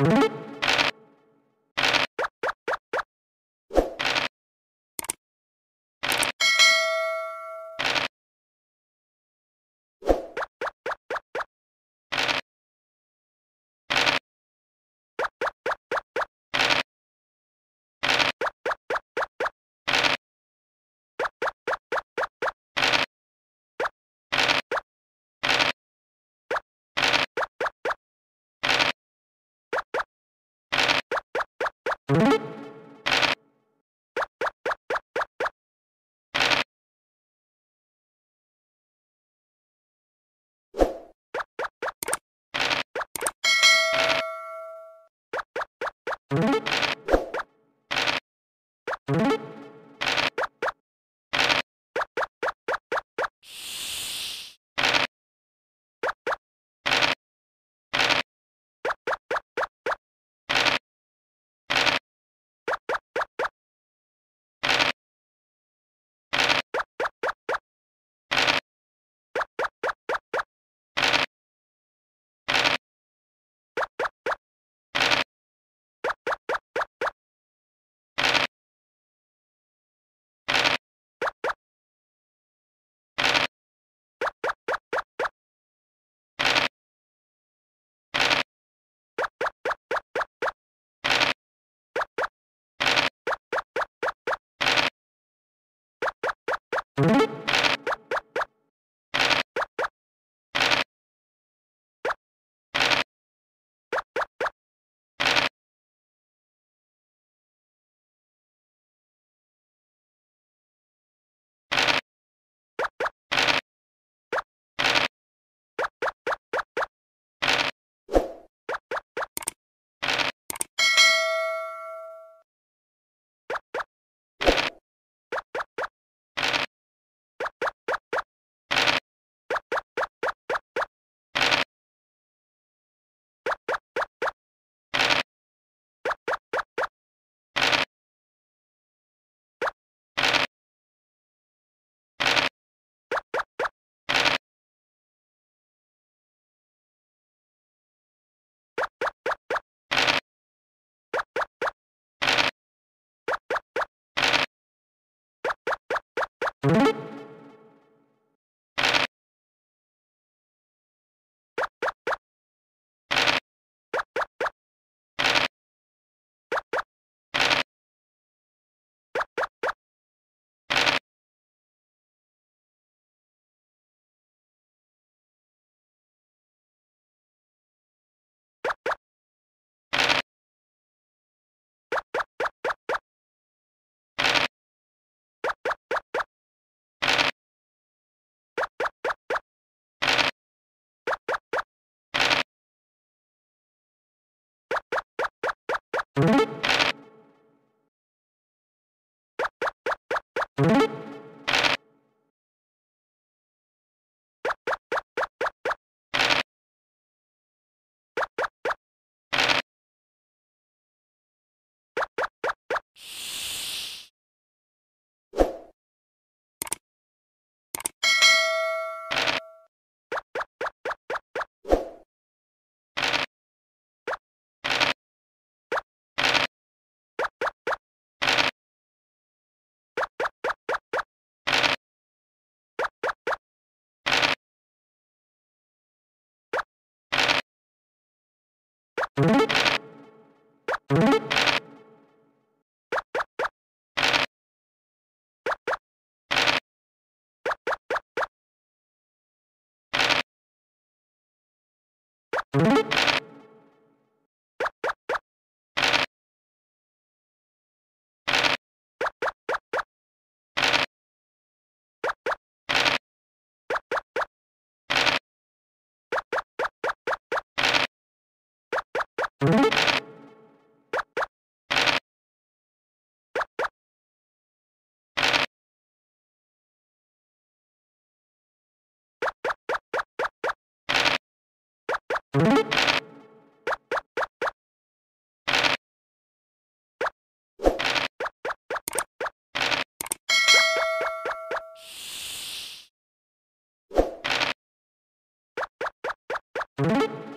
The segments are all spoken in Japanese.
you you you you. you you.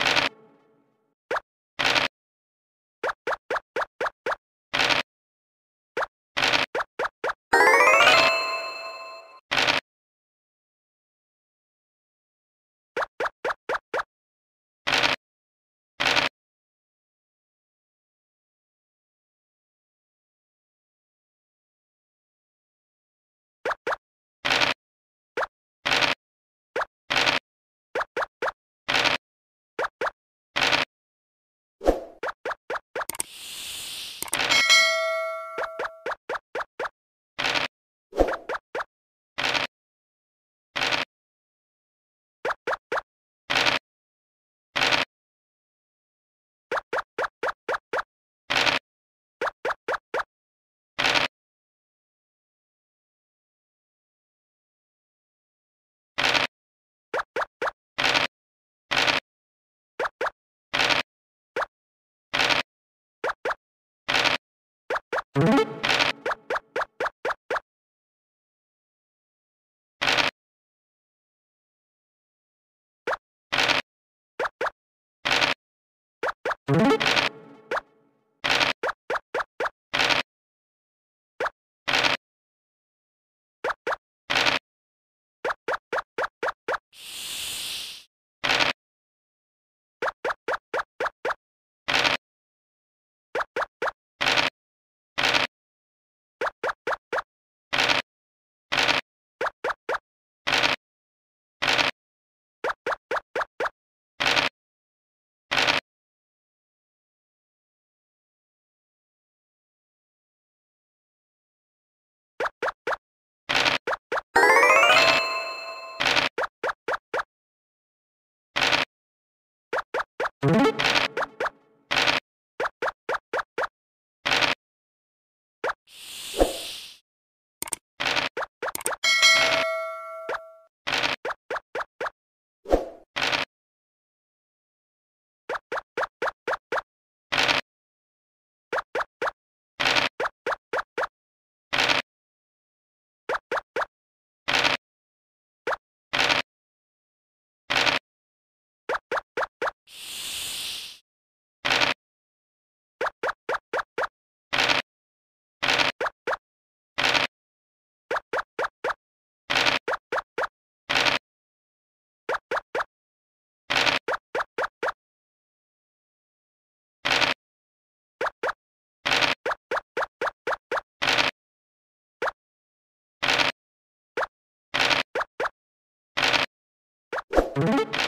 You